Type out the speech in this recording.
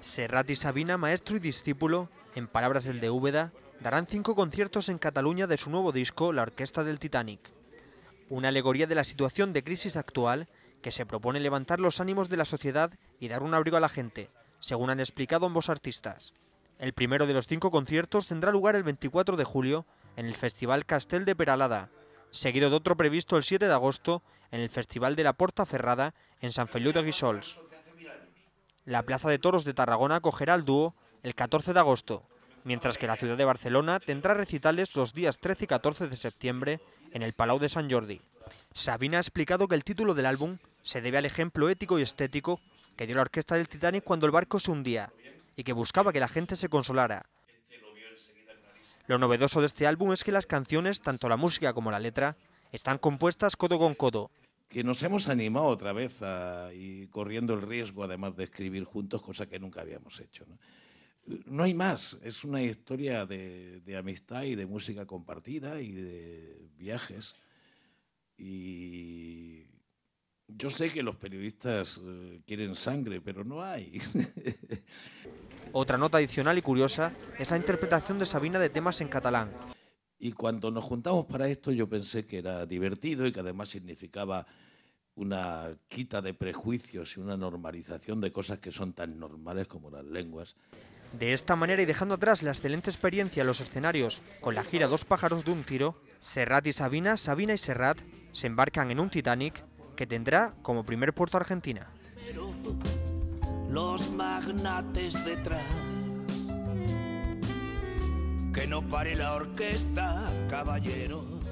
Serrat y Sabina, maestro y discípulo, en palabras del de Úbeda, darán cinco conciertos en Cataluña de su nuevo disco, La Orquesta del Titanic. Una alegoría de la situación de crisis actual que se propone levantar los ánimos de la sociedad y dar un abrigo a la gente, según han explicado ambos artistas. El primero de los cinco conciertos tendrá lugar el 24 de julio en el Festival Castel de Peralada, seguido de otro previsto el 7 de agosto en el Festival de la Porta Ferrada en San Feliu de Guíxols. La Plaza de Toros de Tarragona acogerá al dúo el 14 de agosto, mientras que la ciudad de Barcelona tendrá recitales los días 13 y 14 de septiembre en el Palau de San Jordi. Sabina ha explicado que el título del álbum se debe al ejemplo ético y estético que dio la orquesta del Titanic cuando el barco se hundía y que buscaba que la gente se consolara. Lo novedoso de este álbum es que las canciones, tanto la música como la letra, están compuestas codo con codo. Que nos hemos animado otra vez a, y corriendo el riesgo además de escribir juntos, cosa que nunca habíamos hecho. ¿no? no hay más, es una historia de, amistad y de música compartida y de viajes. Y yo sé que los periodistas eh, quieren sangre, pero no hay. Otra nota adicional y curiosa es la interpretación de Sabina de temas en catalán. Y cuando nos juntamos para esto yo pensé que era divertido y que además significaba una quita de prejuicios y una normalización de cosas que son tan normales como las lenguas. De esta manera y dejando atrás la excelente experiencia en los escenarios con la gira Dos pájaros de un tiro, Serrat y Sabina, Sabina y Serrat se embarcan en un Titanic que tendrá como primer puerto Argentina. Los magnates detrás. No pare la orquesta, caballeros.